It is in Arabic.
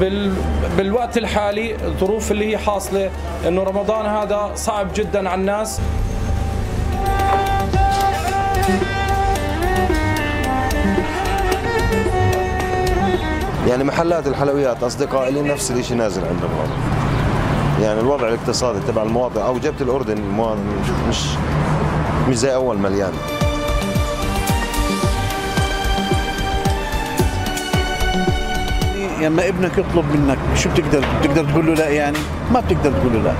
بال... بالوقت الحالي الظروف اللي هي حاصلة إنه رمضان هذا صعب جدا على الناس. يعني محلات الحلويات أصدقاء اللي نفس الشيء نازل عندهم الوضع يعني الوضع الاقتصادي تبع المواطن أو جبت الأردن مش مش زي أول مليان. لما ابنك يطلب منك شو بتقدر؟ بتقدر تقول له لا يعني؟ ما بتقدر تقول له لا.